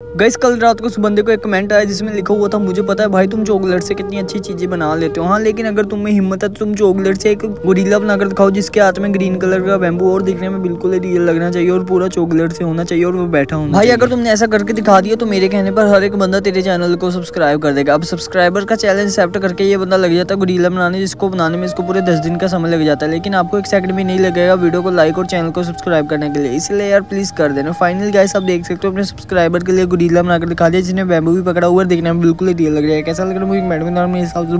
Gas कल रात को उस बंदे को एक कमेंट आया जिसमें लिखा हुआ था मुझे पता है भाई तुम चॉकलेट से कितनी अच्छी चीज़ें बना लेते हो हाँ लेकिन अगर तुम्हें हिम्मत है तो तुम चॉकलेट से एक गोरीला बनाकर दिखाओ जिसके हाथ में ग्रीन कलर का बैम्बू और दिखने में बिल्कुल रियल लगना चाहिए और पूरा चॉकलेट से होना चाहिए और वो बैठा होना भाई अगर तुमने ऐसा करके दिखा दिया तो मेरे कहने पर हर एक बंदा तेरे चैनल को सब्सक्राइब कर देगा। अब सब्सक्राइबर का चैलेंज एक्सेप्ट करके ये बंदा लग जाता है गोरीला बनाने जिसको बनाने में इसको पूरे दस दिन का समय लग जाता है लेकिन आपको एक सेकंड भी नहीं लगेगा वीडियो को लाइक और चैनल को सब्सक्राइब करने के लिए। इसलिए यार प्लीज़ कर देना। फाइनल गाइस आप देख सकते हो अपने सब्सक्राइबर के लिए गोरीला बनाकर दिखा दिया, जिसने बैम्बू भी पकड़ा हुआ देखने में बिल्कुल ही रियल लग रहा है। कैसा लग रहा है? मुझे मैडम के हिसाब से